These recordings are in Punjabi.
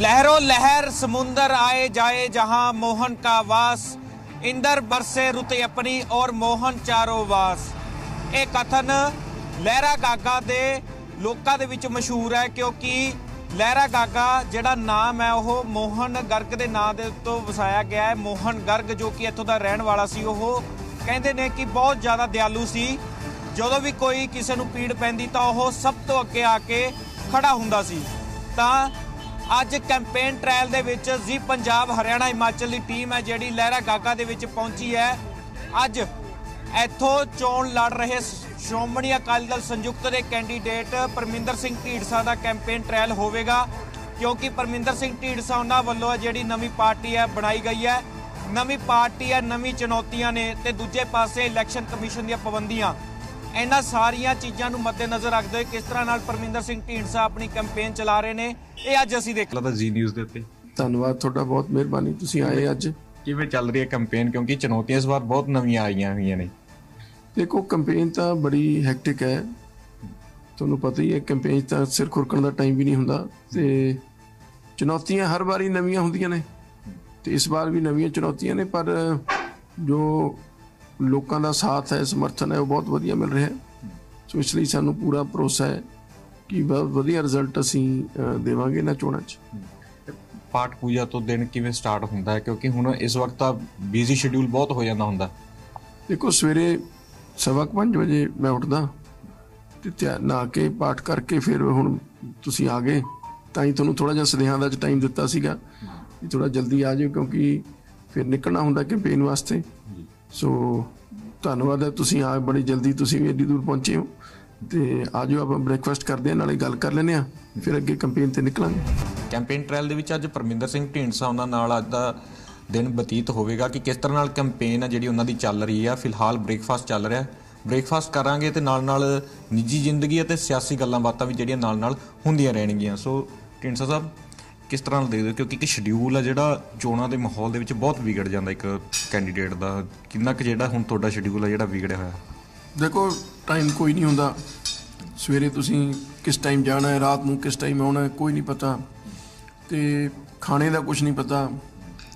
लहरों लहर समुंदर आए जाए जहां मोहन का वास इंदर बरसे रुत अपनी और मोहन चारो वास ਇਹ ਕਥਨ ਲਹਿਰਾ ਗਾਗਾ ਦੇ ਲੋਕਾਂ ਦੇ ਵਿੱਚ ਮਸ਼ਹੂਰ ਹੈ ਕਿਉਂਕਿ ਲਹਿਰਾ ਗਾਗਾ ਜਿਹੜਾ ਨਾਮ ਹੈ ਉਹ ਮੋਹਨ ਗਰਗ ਦੇ ਨਾਂ ਦੇ ਉੱਤੋਂ ਵਸਾਇਆ ਗਿਆ ਹੈ ਮੋਹਨ ਗਰਗ ਜੋ ਕਿ ਇੱਥੋਂ ਦਾ ਰਹਿਣ ਵਾਲਾ ਸੀ ਉਹ ਕਹਿੰਦੇ ਨੇ ਕਿ ਬਹੁਤ ਜ਼ਿਆਦਾ ਦਿਆਲੂ ਸੀ ਜਦੋਂ ਵੀ ਕੋਈ ਕਿਸੇ ਨੂੰ ਪੀੜ ਪੈਂਦੀ ਤਾਂ ਉਹ ਸਭ ਤੋਂ ਅੱਗੇ ਆ ਕੇ ਖੜਾ ਹੁੰਦਾ ਸੀ ਤਾਂ ਅੱਜ ਕੈਂਪੇਨ ਟ੍ਰਾਇਲ ਦੇ ਵਿੱਚ ਜੀ ਪੰਜਾਬ ਹਰਿਆਣਾ ਹਿਮਾਚਲ ਦੀ ਟੀਮ ਹੈ ਜਿਹੜੀ ਲਹਿਰਾ ਗਾਗਾ ਦੇ ਵਿੱਚ ਪਹੁੰਚੀ ਹੈ। ਅੱਜ ਇੱਥੋਂ ਚੋਣ ਲੜ ਰਹੇ ਸ਼੍ਰੋਮਣੀ ਅਕਾਲੀ ਦਲ ਸੰਯੁਕਤ ਦੇ ਕੈਂਡੀਡੇਟ ਪਰਮਿੰਦਰ ਸਿੰਘ ਢੀਂਡਸਾ ਦਾ ਕੈਂਪੇਨ ਟ੍ਰਾਇਲ ਹੋਵੇਗਾ, ਕਿਉਂਕਿ ਪਰਮਿੰਦਰ ਸਿੰਘ ਢੀਂਡਸਾ ਉਹਨਾਂ ਵੱਲੋਂ ਜਿਹੜੀ ਨਵੀਂ ਪਾਰਟੀ ਹੈ, ਬਣਾਈ ਗਈ ਹੈ। ਨਵੀਂ ਪਾਰਟੀ ਹੈ, ਨਵੀਂ ਚੁਣੌਤੀਆਂ ਨੇ ਤੇ ਦੂਜੇ ਪਾਸੇ ਇਲੈਕਸ਼ਨ ਕਮਿਸ਼ਨ ਦੀਆਂ ਪਾਬੰਦੀਆਂ। ਇਹਨਾਂ ਸਾਰੀਆਂ ਚੀਜ਼ਾਂ ਨੂੰ ਮੱਦੇਨਜ਼ਰ ਰੱਖਦੇ ਹੋਏ ਕਿਸ ਤਰ੍ਹਾਂ ਨਾਲ ਪਰਮਿੰਦਰ ਸਿੰਘ ਢੀਂਡਸਾ ਆਪਣੀ ਕੈਂਪੇਨ ਚਲਾ ਰਹੇ ਨੇ ਇਹ ਅੱਜ ਅਸੀਂ ਦੇਖ ਲੱਗਦਾ ਜੀ ਨਿਊਜ਼ ਦੇ ਉੱਤੇ। ਧੰਨਵਾਦ ਤੁਹਾਡਾ ਬਹੁਤ ਮਿਹਰਬਾਨੀ ਤੁਸੀਂ ਆਏ ਅੱਜ। ਕਿਵੇਂ ਚੱਲ ਰਹੀ ਹੈ ਕੈਂਪੇਨ ਕਿਉਂਕਿ ਚੁਣੌਤੀਆਂ ਇਸ ਵਾਰ ਬਹੁਤ ਨਵੀਆਂ ਆਈਆਂ ਹੋਈਆਂ ਨੇ। ਦੇਖੋ ਕੈਂਪੇਨ ਤਾਂ ਬੜੀ ਹੈਕਟਿਕ ਹੈ। ਤੁਹਾਨੂੰ ਪਤਾ ਹੀ ਹੈ ਕੈਂਪੇਨ ਤਾਂ ਸਿਰ ਖੁਰਕਣ ਦਾ ਟਾਈਮ ਵੀ ਨਹੀਂ ਹੁੰਦਾ ਤੇ ਚੁਣੌਤੀਆਂ ਹਰ ਵਾਰੀ ਨਵੀਆਂ ਹੁੰਦੀਆਂ ਨੇ ਤੇ ਇਸ ਵਾਰ ਵੀ ਨਵੀਆਂ ਚੁਣੌਤੀਆਂ ਨੇ ਪਰ ਜੋ ਲੋਕਾਂ ਦਾ ਸਾਥ ਹੈ ਸਮਰਥਨ ਹੈ ਉਹ ਬਹੁਤ ਵਧੀਆ ਮਿਲ ਰਿਹਾ ਹੈ। ਸੋ ਇਸ ਲਈ ਸਾਨੂੰ ਪੂਰਾ ਭਰੋਸਾ ਹੈ ਕਿ ਬਹੁਤ ਵਧੀਆ ਰਿਜ਼ਲਟ ਅਸੀਂ ਦੇਵਾਂਗੇ ਇਹਨਾਂ ਚੋਣਾਂ 'ਚ। ਪਾਠ ਪੂਜਾ ਤੋਂ ਦਿਨ ਕਿਵੇਂ ਸਟਾਰਟ ਹੁੰਦਾ ਹੈ? ਕਿਉਂਕਿ ਹੁਣ ਇਸ ਵਕਤ ਤਾਂ ਬਿਜ਼ੀ ਸ਼ਡਿਊਲ ਬਹੁਤ ਹੋ ਜਾਂਦਾ ਹੁੰਦਾ। ਦੇਖੋ ਸਵੇਰੇ ਸਵਾ ਕੁ ਪੰਜ ਵਜੇ ਮੈਂ ਉੱਠਦਾ ਤੇ ਧਿਆ- ਨਹਾ ਕੇ ਪਾਠ ਕਰਕੇ ਫਿਰ ਹੁਣ ਤੁਸੀਂ ਆ ਗਏ ਤਾਂ ਹੀ ਤੁਹਾਨੂੰ ਥੋੜਾ ਜਿਹਾ ਸਨੇਹਾਂ ਦਾ ਟਾਈਮ ਦਿੱਤਾ ਸੀਗਾ ਥੋੜਾ ਜਲਦੀ ਆ ਜਾਓ ਕਿਉਂਕਿ ਫਿਰ ਨਿਕਲਣਾ ਹੁੰਦਾ ਕੈਂਪੇਨ ਵਾਸਤੇ। ਸੋ ਧੰਨਵਾਦ ਹੈ ਤੁਸੀਂ ਆ ਬੜੀ ਜਲਦੀ ਤੁਸੀਂ ਵੀ ਐਡੀ ਦੂਰ ਪਹੁੰਚੇ ਹੋ। ਤੇ ਆ ਜਾਓ ਆਪਾਂ ਬ੍ਰੇਕਫਾਸਟ ਕਰਦੇ ਹਾਂ, ਨਾਲੇ ਗੱਲ ਕਰ ਲੈਂਦੇ ਆ ਫਿਰ ਅੱਗੇ ਕੈਂਪੇਨ ਤੇ ਨਿਕਲਾਂਗੇ। ਕੈਂਪੇਨ ਟ੍ਰਾਇਲ ਦੇ ਵਿੱਚ ਅੱਜ ਪਰਮਿੰਦਰ ਸਿੰਘ ਢੀਂਡਸਾ ਉਹਨਾਂ ਨਾਲ ਅੱਜ ਦਾ ਦਿਨ ਬਤੀਤ ਹੋਵੇਗਾ ਕਿ ਕਿਸ ਤਰ੍ਹਾਂ ਨਾਲ ਕੈਂਪੇਨ ਆ ਜਿਹੜੀ ਉਹਨਾਂ ਦੀ ਚੱਲ ਰਹੀ ਆ। ਫਿਲਹਾਲ ਬ੍ਰੇਕਫਾਸਟ ਚੱਲ ਰਿਹਾ ਬ੍ਰੇਕਫਾਸਟ ਕਰਾਂਗੇ ਤੇ ਨਾਲ ਨਾਲ ਨਿੱਜੀ ਜ਼ਿੰਦਗੀ ਅਤੇ ਸਿਆਸੀ ਗੱਲਾਂ ਬਾਤਾਂ ਵੀ ਜਿਹੜੀਆਂ ਨਾਲ ਨਾਲ ਹੁੰਦੀਆਂ ਰਹਿਣਗੀਆਂ। ਸੋ ਢੀਂਡਸਾ ਸਾਹਿਬ ਕਿਸ ਤਰ੍ਹਾਂ ਦੇਖਦੇ ਹੋ? ਕਿਉਂਕਿ ਇੱਕ ਸ਼ਡਿਊਲ ਹੈ ਜਿਹੜਾ ਚੋਣਾਂ ਦੇ ਮਾਹੌਲ ਦੇ ਵਿੱਚ ਬਹੁਤ ਵਿਗੜ ਜਾਂਦਾ ਇੱਕ ਕੈਂਡੀਡੇਟ ਦਾ। ਕਿੰਨਾ ਕੁ ਜਿਹੜਾ ਹੁਣ ਤੁਹਾਡਾ ਸ਼ਡਿਊਲ ਹੈ ਜਿਹੜਾ ਵਿਗੜਿਆ ਹੋਇਆ? ਦੇਖੋ ਟਾਈਮ ਕੋਈ ਨਹੀਂ ਹੁੰਦਾ। ਸਵੇਰੇ ਤੁਸੀਂ ਕਿਸ ਟਾਈਮ ਜਾਣਾ ਹੈ, ਰਾਤ ਨੂੰ ਕਿਸ ਟਾਈਮ ਆਉਣਾ ਹੈ, ਕੋਈ ਨਹੀਂ ਪਤਾ। ਤੇ ਖਾਣੇ ਦਾ ਕੁਝ ਨਹੀਂ ਪਤਾ।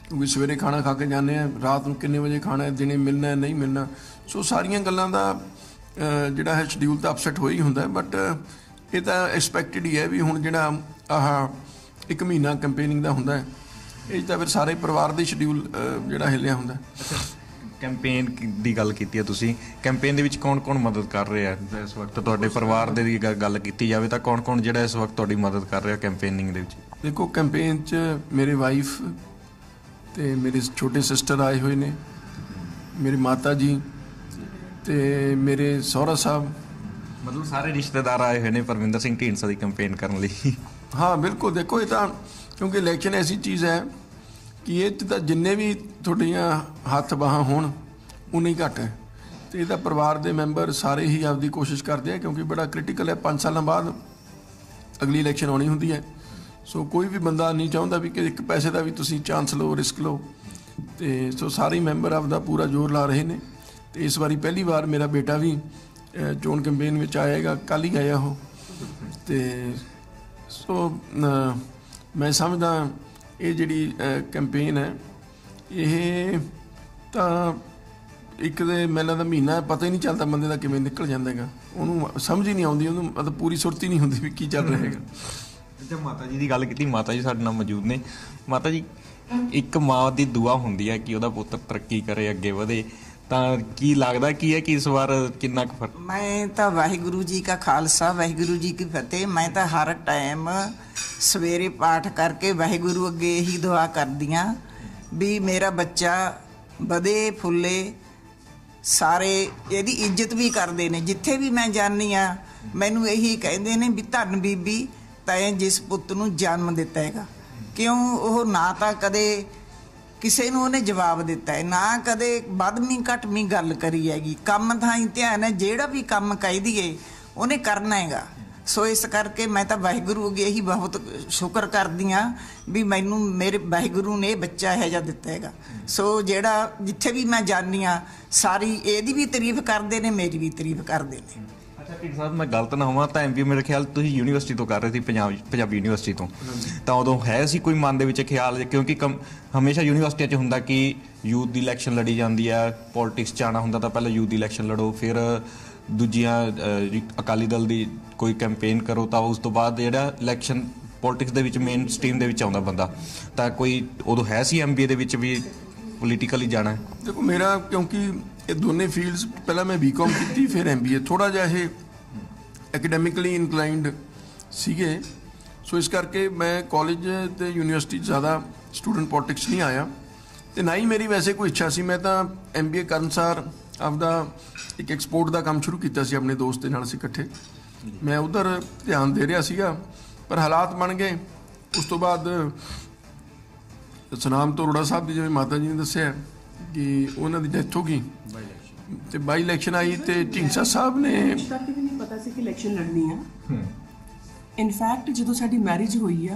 ਕਿਉਂਕਿ ਸਵੇਰੇ ਖਾਣਾ ਖਾ ਕੇ ਜਾਂਦੇ ਆ ਰਾਤ ਨੂੰ ਕਿੰਨੇ ਵਜੇ ਖਾਣਾ ਹੈ, ਦਿਨੇ ਮਿਲਣਾ ਹੈ, ਨਹੀਂ ਮਿਲਣਾ। ਸੋ ਸਾਰੀਆਂ ਗੱਲਾਂ ਦਾ ਜਿਹੜਾ ਹੈ ਸ਼ਡਿਊਲ ਤਾਂ ਅਪਸੈਟ ਹੋ ਹੀ ਹੁੰਦਾ ਬਟ ਇਹ ਤਾਂ ਐਕਸਪੈਕਟਡ ਹੀ ਹੈ ਵੀ ਹੁਣ ਜਿਹੜਾ ਆਹ ਇੱਕ ਮਹੀਨਾ ਕੈਂਪੇਨਿੰਗ ਦਾ ਹੁੰਦਾ ਹੈ। ਇਹ ਤਾਂ ਫਿਰ ਸਾਰੇ ਪਰਿਵਾਰ ਦੇ ਸ਼ਡਿਊਲ ਜਿਹੜਾ ਹਿੱਲਿਆ ਹੁੰਦਾ ਕੈਂਪੇਨ ਦੀ ਗੱਲ ਕੀਤੀ ਹੈ ਤੁਸੀਂ। ਕੈਂਪੇਨ ਦੇ ਵਿੱਚ ਕੌਣ-ਕੌਣ ਮਦਦ ਕਰ ਰਿਹਾ ਹੈ? ਇਸ ਵਕਤ ਤੁਹਾਡੇ ਪਰਿਵਾਰ ਦੇ ਗੱਲ ਕੀਤੀ ਜਾਵੇ ਤਾਂ ਕੌਣ-ਕੌਣ ਜਿਹੜਾ ਇਸ ਵਕਤ ਤੁਹਾਡੀ ਮਦਦ ਕਰ ਰਿਹਾ ਕੈਂਪੇਨਿੰਗ ਦੇ ਵਿੱਚ? ਦੇਖੋ ਕੈਂਪੇਨ 'ਚ ਮੇਰੇ ਵਾਈਫ ਤੇ ਮੇਰੇ ਛੋਟੇ ਸਿਸਟਰ ਆਏ ਹੋਏ ਨੇ। ਮੇਰੇ ਮਾਤਾ ਜੀ ਤੇ ਮੇਰੇ ਸਹੁਰਾ ਸਾਹਿਬ। ਮਤਲਬ ਸਾਰੇ ਰਿਸ਼ਤੇਦਾਰ ਆਏ ਹੋਏ ਨੇ ਪਰਮਿੰਦਰ ਸਿੰਘ ਢੀਂਡਸਾ ਦੀ ਕੈਂਪੇਨ ਕਰਨ ਲਈ। ਹਾਂ, ਬਿਲਕੁਲ। ਦੇਖੋ, ਇਹ ਤਾਂ ਕਿਉਂਕਿ ਇਲੈਕਸ਼ਨ ਐਸੀ ਚੀਜ਼ ਹੈ ਕਿ ਇਹ ਤਾਂ ਜਿੰਨੇ ਵੀ ਤੁਹਾਡੀਆਂ ਹੱਥ ਬਾਹਾਂ ਹੋਣ, ਉਨੇ ਹੀ ਘੱਟ ਹੈ। ਤੇ ਇਹਦਾ ਪਰਿਵਾਰ ਦੇ ਮੈਂਬਰ ਸਾਰੇ ਹੀ ਆਪਦੀ ਕੋਸ਼ਿਸ਼ ਕਰਦੇ ਆ, ਕਿਉਂਕਿ ਬੜਾ ਕ੍ਰਿਟੀਕਲ ਹੈ। 5 ਸਾਲਾਂ ਬਾਅਦ ਅਗਲੀ ਇਲੈਕਸ਼ਨ ਆਉਣੀ ਹੁੰਦੀ ਹੈ। ਸੋ ਕੋਈ ਵੀ ਬੰਦਾ ਨਹੀਂ ਚਾਹੁੰਦਾ ਵੀ ਕਿ ਇੱਕ ਪੈਸੇ ਦਾ ਵੀ ਤੁਸੀਂ ਚਾਂਸ ਲਓ ਰਿਸਕ ਲਓ। ਤੇ ਸੋ ਸਾਰੇ ਮੈਂਬਰ ਆਪਦਾ ਪੂਰਾ ਜ਼ੋਰ ਲਾ ਰਹੇ ਨੇ। ਤੇ ਇਸ ਵਾਰੀ ਪਹਿਲੀ ਵਾਰ ਮੇਰਾ ਬੇਟਾ ਵੀ ਚੋਣ ਕੈਂਪੇਨ ਵਿੱਚ ਆਏਗਾ ਕੱਲ ਹੀ ਆਇਆ ਉਹ। ਤੇ ਸੋ ਮੈਂ ਸਮਝਦਾ ਇਹ ਜਿਹੜੀ ਕੈਂਪੇਨ ਹੈ, ਇਹ ਤਾਂ ਇੱਕ ਦੇ ਮੈਨੂੰ ਦਾ ਮਹੀਨਾ ਪਤਾ ਹੀ ਨਹੀਂ ਚੱਲਦਾ ਬੰਦੇ ਦਾ ਕਿਵੇਂ ਨਿਕਲ ਜਾਂਦਾ ਹੈਗਾ। ਉਹਨੂੰ ਸਮਝ ਹੀ ਨਹੀਂ ਆਉਂਦੀ, ਉਹਨੂੰ ਮਤਲਬ ਪੂਰੀ ਸੁਰਤੀ ਨਹੀਂ ਹੁੰਦੀ ਵੀ ਕੀ ਚੱਲ ਰਿਹਾ ਹੈਗਾ। ਅੱਛਾ, ਮਾਤਾ ਜੀ ਦੀ ਗੱਲ ਕੀਤੀ, ਮਾਤਾ ਜੀ ਸਾਡੇ ਨਾਲ ਮੌਜੂਦ ਨੇ। ਮਾਤਾ ਜੀ, ਇੱਕ ਮਾਂ ਦੀ ਦੁਆ ਹੁੰਦੀ ਹੈ ਕਿ ਉਹਦਾ ਪੁੱਤਰ ਤਰੱਕੀ ਕਰੇ, ਅੱਗੇ ਵਧੇ। ਤਾਂ ਕੀ ਲੱਗਦਾ, ਕੀ ਹੈ ਕਿ ਇਸ ਵਾਰ ਕਿੰਨਾ ਕੁ ਫ਼ਰਕ? ਮੈਂ ਤਾਂ ਵਾਹਿਗੁਰੂ ਜੀ ਕਾ ਖਾਲਸਾ, ਵਾਹਿਗੁਰੂ ਜੀ ਕੀ ਫਤਿਹ। ਮੈਂ ਤਾਂ ਹਰ ਟਾਈਮ ਸਵੇਰੇ ਪਾਠ ਕਰਕੇ ਵਾਹਿਗੁਰੂ ਅੱਗੇ ਇਹੀ ਦੁਆ ਕਰਦੀ ਕਰਦੀਆਂ ਵੀ ਮੇਰਾ ਬੱਚਾ ਵਧੇ, ਫੁੱਲੇ, ਸਾਰੇ ਇਹਦੀ ਇੱਜ਼ਤ ਵੀ ਕਰਦੇ ਨੇ। ਜਿੱਥੇ ਵੀ ਮੈਂ ਜਾਂਦੀ ਆ ਮੈਨੂੰ ਇਹੀ ਕਹਿੰਦੇ ਨੇ ਵੀ ਧੰਨ ਬੀਬੀ, ਤੈਂ ਜਿਸ ਪੁੱਤ ਨੂੰ ਜਨਮ ਦਿੱਤਾ ਹੈਗਾ। ਕਿਉਂ? ਉਹ ਨਾ ਤਾਂ ਕਦੇ ਕਿਸੇ ਨੂੰ ਉਹਨੇ ਜਵਾਬ ਦਿੱਤਾ ਹੈ। ਨਾ ਕਦੇ ਵੱਧਵੀਂ ਘਟਵੀਂ ਗੱਲ ਕਰੀ ਹੈਗੀ। ਕੰਮ ਥਾਂ ਹੀ ਧਿਆਨ ਹੈ, ਜਿਹੜਾ ਵੀ ਕੰਮ ਕਹਿ ਦਈਏ, ਉਹਨੇ ਕਰਨਾ ਹੈਗਾ। ਸੋ ਇਸ ਕਰਕੇ ਮੈਂ ਤਾਂ ਵਾਹਿਗੁਰੂ ਅੱਗੇ ਹੀ ਬਹੁਤ ਸ਼ੁਕਰ ਕਰਦੀ ਆ ਵੀ ਮੈਨੂੰ ਮੇਰੇ ਵਾਹਿਗੁਰੂ ਨੇ ਬੱਚਾ ਇਹੋ ਜਿਹਾ ਦਿੱਤਾ ਹੈਗਾ। ਸੋ ਜਿਹੜਾ ਜਿੱਥੇ ਵੀ ਮੈਂ ਜਾਂਦੀ ਆ ਸਾਰੀ ਇਹਦੀ ਵੀ ਤਾਰੀਫ ਕਰਦੇ ਨੇ, ਮੇਰੀ ਵੀ ਤਾਰੀਫ ਕਰਦੇ ਨੇ। ਅੱਛਾ ਢੀਂਡ ਸਾਹਿਬ ਮੈਂ ਗਲਤ ਨਾ ਹੋਵਾਂ ਤਾਂ ਐਮਬੀਏ ਮੇਰੇ ਖਿਆਲ ਤੁਸੀਂ ਯੂਨੀਵਰਸਿਟੀ ਤੋਂ ਕਰ ਰਹੇ ਸੀ ਪੰਜਾਬ ਪੰਜਾਬੀ ਯੂਨੀਵਰਸਿਟੀ ਤੋਂ। ਤਾਂ ਉਦੋਂ ਹੈ ਸੀ ਕੋਈ ਮਨ ਦੇ ਵਿੱਚ ਖਿਆਲ ਕਿਉਂਕਿ ਹਮੇਸ਼ਾ ਯੂਨੀਵਰਸਿਟੀਆਂ 'ਚ ਹੁੰਦਾ ਕਿ ਯੂਥ ਦੀ ਇਲੈਕਸ਼ਨ ਲੜੀ ਜਾਂਦੀ ਹੈ ਪੋਲਿਟਿਕਸ 'ਚ ਆਉਣਾ ਹੁੰਦਾ ਤਾਂ ਪਹਿਲਾਂ ਯੂਥ ਦੀ ਇਲੈਕਸ਼ਨ ਲੜੋ ਫਿਰ ਦੂਜੀਆਂ ਅਕਾਲੀ ਦਲ ਦੀ ਕੋਈ ਕੈਂਪੇਨ ਕਰੋ ਤਾਂ ਉਸ ਤੋਂ ਬਾਅਦ ਜਿਹੜਾ ਇਲੈਕਸ਼ਨ ਪੋਲਿਟਿਕਸ ਦੇ ਵਿੱਚ ਮੇਨ ਸਟ੍ਰੀਮ ਦੇ ਵਿੱਚ ਆਉਂਦਾ ਬੰਦਾ। ਤਾਂ ਕੋਈ ਉਦੋਂ ਹੈ ਸੀ ਐਮਬੀਏ ਦੇ ਵਿੱਚ ਵੀ ਪੋਲੀਟੀਕਲੀ ਜਾਣਾ? ਦੇਖੋ ਮੇਰਾ ਕਿਉਂਕਿ ਇਹ ਦੋਨੇ ਫੀਲਡਸ ਪਹਿਲਾਂ ਮੈਂ ਬੀਕਾਮ ਕੀਤੀ, ਫਿਰ ਐਮਬੀਏ ਥੋੜਾ ਜਿਹਾ ਇਹ ਐਕੈਡੈਮਿਕਲੀ ਇਨਕਲਾਈਨਡ ਸੀਗੇ। ਸੋ ਇਸ ਕਰਕੇ ਮੈਂ ਕਾਲਜ ਤੇ ਯੂਨੀਵਰਸਿਟੀ 'ਚ ਜ਼ਿਆਦਾ ਸਟੂਡੈਂਟ ਪੋਲਿਟਿਕਸ ਨਹੀਂ ਆਇਆ। ਤੇ ਨਾ ਹੀ ਮੇਰੀ ਵੈਸੇ ਕੋਈ ਇੱਛਾ ਸੀ, ਮੈਂ ਤਾਂ ਐਮਬੀਏ ਕਰਨ ਸਾਰ ਆਪਦਾ ਇੱਕ ਐਕਸਪੋਰਟ ਦਾ ਕੰਮ ਸ਼ੁਰੂ ਕੀਤਾ ਸੀ ਆਪਣੇ ਦੋਸਤ ਦੇ ਨਾਲ ਅਸੀਂ ਇਕੱਠੇ। ਮੈਂ ਉਧਰ ਧਿਆਨ ਦੇ ਰਿਹਾ ਸੀਗਾ, ਪਰ ਹਾਲਾਤ ਬਣ ਗਏ। ਉਸ ਤੋਂ ਬਾਅਦ ਸਨਾਮ ਤੋਰੜਾ ਸਾਹਿਬ ਦੀ ਜਿਵੇਂ ਮਾਤਾ ਜੀ ਨੇ ਦੱਸਿਆ ਕਿ ਉਹਨਾਂ ਦੀ ਡੈਥ ਹੋ ਗਈ। ਤੇ ਬਾਈ ਇਲੈਕਸ਼ਨ ਆਈ ਤੇ ਢੀਂਸਾ ਸਾਹਿਬ ਨੇ ਤੱਕ ਵੀ ਨਹੀਂ ਪਤਾ ਸੀ ਕਿ ਇਲੈਕਸ਼ਨ ਲੜਨੀ ਆ। ਇਨਫੈਕਟ ਜਦੋਂ ਸਾਡੀ ਮੈਰਿਜ ਹੋਈ ਆ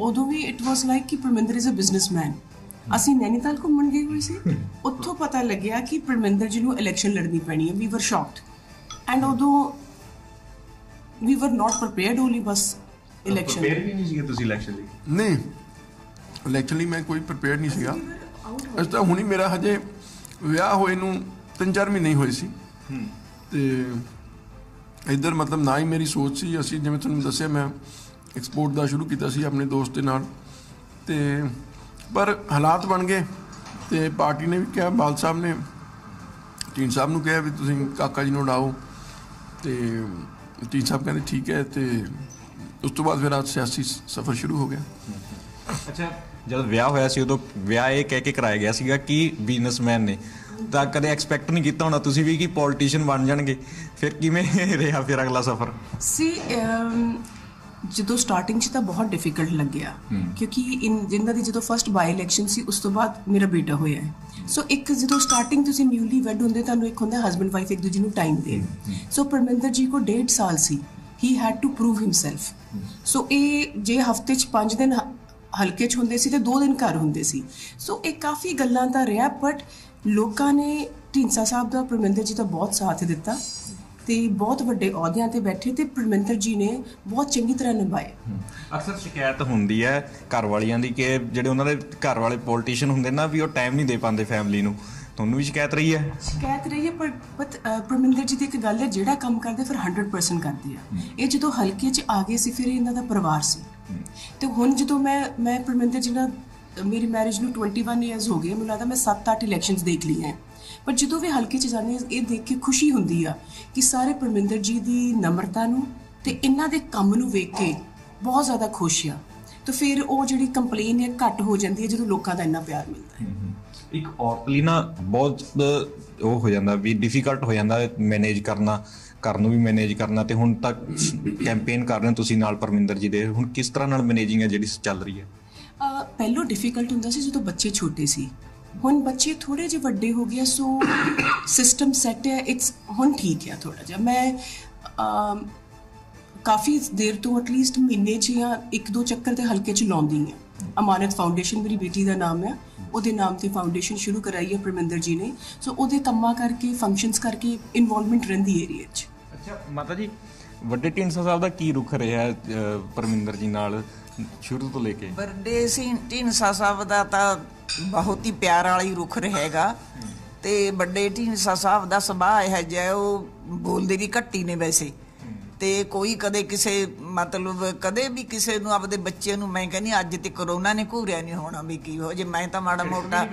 ਉਦੋਂ ਵੀ ਇਟ ਵਾਸ ਲਾਈਕ ਕਿ ਪਰਮਿੰਦਰ ਇਜ਼ ਅ ਬਿਜ਼ਨਸਮੈਨ ਅਸੀਂ ਨੈਨੀਤਾਲ ਘੁੰਮਣ ਗਏ ਹੋਏ ਸੀ। ਉੱਥੋਂ ਪਤਾ ਲੱਗਿਆ ਕਿ ਪਰਮਿੰਦਰ ਜੀ ਨੂੰ ਇਲੈਕਸ਼ਨ ਲੜਨੀ ਪੈਣੀ ਹੈ ਵੀ ਵਰ ਸ਼ੌਕਡ ਐਂਡ ਉਦੋਂ we were not prepared only bus election ਵੀ ਨਹੀਂ ਸੀਗੇ ਤੁਸੀਂ ਇਲੈਕਸ਼ਨ ਲਈ? ਨਹੀਂ। ਇਲੈਕਸ਼ਨ ਲਈ ਮੈਂ ਕੋਈ ਪ੍ਰਿਪੇਅਰ ਨਹੀਂ ਸੀਗਾ। ਅਸ ਤਾਂ ਹੁਣੀ ਮੇਰਾ ਹਜੇ ਵਿਆਹ ਹੋਏ ਨੂੰ ਤਿੰਨ ਚਾਰ ਮਹੀਨੇ ਹੀ ਹੋਏ ਸੀ। ਤੇ ਇੱਧਰ ਮਤਲਬ ਨਾ ਹੀ ਮੇਰੀ ਸੋਚ ਸੀ ਅਸੀਂ ਜਿਵੇਂ ਤੁਹਾਨੂੰ ਦੱਸਿਆ ਮੈਂ ਐਕਸਪੋਰਟ ਦਾ ਸ਼ੁਰੂ ਕੀਤਾ ਸੀ ਆਪਣੇ ਦੋਸਤ ਦੇ ਨਾਲ। ਤੇ ਪਰ ਹਾਲਾਤ ਬਣ ਗਏ ਤੇ ਪਾਰਟੀ ਨੇ ਵੀ ਕਿਹਾ ਬਾਲ ਸਾਹਿਬ ਨੇ ਟੀਨ ਸਾਹਿਬ ਨੂੰ ਕਿਹਾ ਵੀ ਤੁਸੀਂ ਕਾਕਾ ਜੀ ਨੂੰ ਉਡਾਓ। ਤੇ ਟੀਨ ਸਾਹਿਬ ਕਹਿੰਦੇ ਠੀਕ ਹੈ ਤੇ ਉਸ ਤੋਂ ਬਾਅਦ ਫਿਰ ਆ ਸਿਆਸੀ ਸਫ਼ਰ ਸ਼ੁਰੂ ਹੋ ਗਿਆ। ਅੱਛਾ ਜਦ ਵਿਆਹ ਹੋਇਆ ਸੀ ਉਦੋਂ ਵਿਆਹ ਇਹ ਕਹਿ ਕੇ ਕਰਾਇਆ ਗਿਆ ਸੀਗਾ ਕਿ ਬਿਜ਼ਨਸਮੈਨ ਨੇ। ਤਾਂ ਕਦੇ ਐਕਸਪੈਕਟ ਨਹੀਂ ਕੀਤਾ ਹੋਣਾ ਤੁਸੀਂ ਵੀ ਕਿ ਪੋਲੀਟੀਸ਼ੀਅਨ ਬਣ ਜਾਣਗੇ। ਫਿਰ ਕਿਵੇਂ ਰਿਹਾ ਫਿਰ ਅਗਲਾ ਸਫ਼ਰ? ਸੀ ਜਦੋਂ ਸਟਾਰਟਿੰਗ 'ਚ ਤਾਂ ਬਹੁਤ ਡਿਫਿਕਲਟ ਲੱਗਿਆ। ਕਿਉਂਕਿ ਇਨ ਜਿੰਨਾਂ ਦੀ ਜਦੋਂ ਫਰਸਟ ਬਾਈ ਇਲੈਕਸ਼ਨ ਸੀ ਉਸ ਤੋਂ ਬਾਅਦ ਮੇਰਾ ਬੇਟਾ ਹੋਇਆ ਹੈ। ਸੋ ਇੱਕ ਜਦੋਂ ਸਟਾਰਟਿੰਗ ਤੁਸੀਂ ਨਿਊਲੀ ਵੈਡ ਹੁੰਦੇ ਤੁਹਾਨੂੰ ਇੱਕ ਹੁੰਦਾ ਹਸਬੰਡ ਵਾਈਫ ਇੱਕ ਦੂਜੇ ਨੂੰ ਟਾਈਮ ਦੇਣ ਸੋ ਪਰਮਿੰਦਰ ਜੀ ਕੋ ਡੇਢ ਸਾਲ ਸੀ। He had to prove himself so ਇਹ ਜੇ ਹਫ਼ਤੇ 'ਚ 5 ਦਿਨ ਹਲਕੇ 'ਚ ਹੁੰਦੇ ਸੀ ਤੇ 2 ਦਿਨ ਘਰ ਹੁੰਦੇ ਸੀ। ਸੋ ਇਹ ਕਾਫੀ ਗੱਲਾਂ ਤਾਂ ਰਿਹਾ ਬਟ ਲੋਕਾਂ ਨੇ ਢੀਂਸਾ ਸਾਹਿਬ ਦਾ, ਪਰਮਿੰਦਰ ਜੀ ਦਾ ਬਹੁਤ ਸਾਥ ਦਿੱਤਾ ਤੇ ਬਹੁਤ ਵੱਡੇ ਅਹੁਦਿਆਂ ਤੇ ਬੈਠੇ ਤੇ ਪਰਮਿੰਦਰ ਜੀ ਨੇ ਬਹੁਤ ਚੰਗੀ ਤਰ੍ਹਾਂ ਨਿਭਾਏ। ਅਕਸਰ ਸ਼ਿਕਾਇਤ ਹੁੰਦੀ ਹੈ ਘਰ ਵਾਲਿਆਂ ਦੀ ਕਿ ਜਿਹੜੇ ਉਹਨਾਂ ਦੇ ਘਰ ਵਾਲੇ ਪੋਲੀਟੀਸ਼ੀਅਨ ਹੁੰਦੇ ਨਾ, ਵੀ ਉਹ ਟਾਈਮ ਨਹੀਂ ਦੇ ਪਾਉਂਦੇ ਫੈਮਿਲੀ ਨੂੰ। ਤੁਹਾਨੂੰ ਵੀ ਸ਼ਿਕਾਇਤ ਰਹੀ ਹੈ? ਸ਼ਿਕਾਇਤ ਰਹੀ ਹੈ ਪਰ ਪਰਮਿੰਦਰ ਜੀ ਦੀ ਇੱਕ ਗੱਲ ਹੈ ਜਿਹੜਾ ਕੰਮ ਕਰਦੇ ਫਿਰ 100% ਕਰਦੇ ਆ। ਇਹ ਜਦੋਂ ਹਲਕੇ 'ਚ ਆ ਗਏ ਸੀ ਫਿਰ ਇਹ ਇਹਨਾਂ ਦਾ ਪਰਿਵਾਰ ਸੀ। ਤੇ ਹੁਣ ਜਦੋਂ ਮੈਂ ਮੈਂ ਪਰਮਿੰਦਰ ਜੀ ਨਾਲ ਮੇਰੀ ਮੈਰਿਜ ਨੂੰ 21 ਇਅਰਸ ਹੋ ਗਏ ਮੈਨੂੰ ਲੱਗਦਾ ਮੈਂ 7-8 ਇਲੈਕਸ਼ਨਸ ਦੇਖ ਲਈਆਂ ਪਰ ਜਦੋਂ ਵੀ ਹਲਕੇ 'ਚ ਜਾਂਦੇ ਇਹ ਦੇਖ ਕੇ ਖੁਸ਼ੀ ਹੁੰਦੀ ਆ ਕਿ ਸਾਰੇ ਪਰਮਿੰਦਰ ਜੀ ਦੀ ਨਮਰਤਾ ਨੂੰ ਤੇ ਇਹਨਾਂ ਦੇ ਕੰਮ ਨੂੰ ਵੇਖ ਕੇ ਬਹੁਤ ਜ਼ਿਆਦਾ ਖੁਸ਼ ਆ। ਤਾਂ ਫਿਰ ਉਹ ਜਿਹੜੀ ਕੰਪਲੇਨ ਹੈ ਘੱਟ ਹੋ ਜਾਂਦੀ ਹੈ ਜਦੋਂ ਲੋਕਾਂ ਦਾ ਇੰਨਾ ਪਿਆਰ ਮਿਲਦਾ ਹੈ। ਇੱਕ ਔਰਤ ਲਈ ਨਾ ਬਹੁਤ ਉਹ ਹੋ ਜਾਂਦਾ ਵੀ ਡਿਫਿਕਲਟ ਹੋ ਜਾਂਦਾ ਮੈਨੇਜ ਕਰਨਾ ਘਰ ਨੂੰ ਵੀ ਮੈਨੇਜ ਕਰਨਾ ਤੇ ਹੁਣ ਤੱਕ ਕੈਂਪੇਨ ਕਰ ਰਹੇ ਹੋ ਤੁਸੀਂ ਨਾਲ ਪਰਮਿੰਦਰ ਜੀ ਦੇ ਹੁਣ ਕਿਸ ਤਰ੍ਹਾਂ ਨਾਲ ਮੈਨੇਜਿੰਗ ਹੈ ਜਿਹੜੀ ਚੱਲ ਰਹੀ ਹੈ? ਪਹਿਲੋਂ ਡਿਫਿਕਲਟ ਹੁੰਦਾ ਸੀ ਜਦੋਂ ਬੱਚੇ ਛੋਟੇ ਸੀ। ਹੁਣ ਬੱਚੇ ਥੋੜੇ ਜਿਹੇ ਵੱਡੇ ਹੋ ਗਏ ਸੋ ਸਿਸਟਮ ਸੈੱਟ ਹੈ ਇਟਸ ਹੁਣ ਠੀਕ ਹੈ ਥੋੜਾ ਜਿਹਾ। ਮੈਂ ਕਾਫੀ ਦੇਰ ਤੋਂ ਐਟਲੀਸਟ ਮਹੀਨੇ 'ਚ ਜਾਂ ਇੱਕ ਦੋ ਚੱਕਰ ਤੇ ਹਲਕੇ 'ਚ ਲਾਉਂਦੀ ਹਾਂ। ਅਮਾਨਤ ਫਾਊਂਡੇਸ਼ਨ ਮੇਰੀ ਬੇਟੀ ਦਾ ਨਾਮ ਹੈ। ਉਹਦੇ ਨਾਮ ਤੇ ਫਾਊਂਡੇਸ਼ਨ ਸ਼ੁਰੂ ਕਰਾਈ ਹੈ ਪਰਮਿੰਦਰ ਜੀ ਨੇ। ਸੋ ਉਹਦੇ ਕੰਮਾਂ ਕਰਕੇ ਫੰਕਸ਼ਨਸ ਕਰਕੇ ਇਨਵੋਲਵਮੈਂਟ ਰਹਿੰਦੀ ਏਰੀਆ 'ਚ। ਅੱਛਾ ਮਾਤਾ ਜੀ ਵੱਡੇ ਢੀਂਡਸਾ ਸਾਹਿਬ ਦਾ ਕੀ ਰੁਖ ਰਿਹਾ ਪਰਮਿੰਦਰ ਜੀ ਨਾਲ ਸ਼ੁਰੂ ਤੋਂ ਲੈ ਕੇ? ਬਰਡੇ ਸੀ ਢੀਂਸਾ ਸਾਹਿਬ ਦਾ ਤਾਂ ਬਹੁਤ ਹੀ ਪਿਆਰ ਵਾਲੀ ਰੁੱਖ ਰਹੇਗਾ। ਤੇ ਵੱਡੇ ਢੀਂਸਾ ਸਾਹਿਬ ਦਾ ਸੁਭਾਅ ਹੈ ਜਿਹਾ ਉਹ ਬੋਲਦੇ ਵੀ ਘੱਟੀ ਨੇ ਵੈਸੇ। ਤੇ ਕੋਈ ਕਦੇ ਕਿਸੇ ਮਤਲਬ ਕਦੇ ਵੀ ਕਿਸੇ ਨੂੰ ਆਪਦੇ ਬੱਚੇ ਨੂੰ ਮੈਂ ਕਹਿੰਦੀ ਅੱਜ ਤੇ ਕਰੋਨਾ ਨੇ ਘੂਰਿਆ ਨਹੀਂ ਹੋਣਾ ਵੀ ਕੀ ਹੋ ਜੇ ਮੈਂ ਤਾਂ ਮਾੜਾ ਮੋਟਾ